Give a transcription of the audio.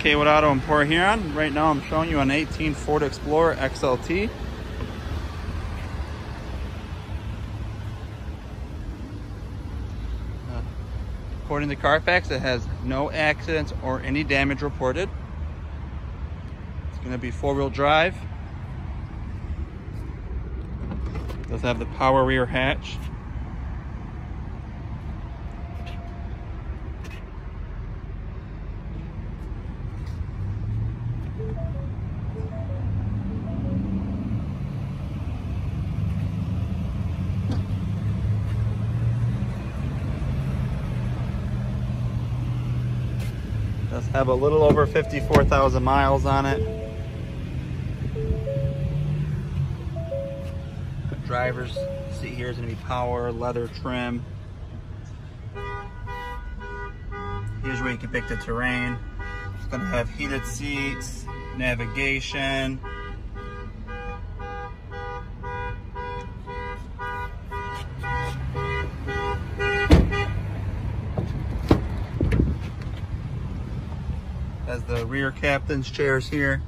Cawood Auto in Port Huron. Right now I'm showing you an 18 Ford Explorer XLT. Uh, according to Carfax, it has no accidents or any damage reported. It's going to be four-wheel drive. It Does have the power rear hatch. Does have a little over 54,000 miles on it. The driver's seat here is going to be power, leather trim. Here's where you can pick the terrain. It's going to have heated seats, navigation, Has the rear captain's chairs here.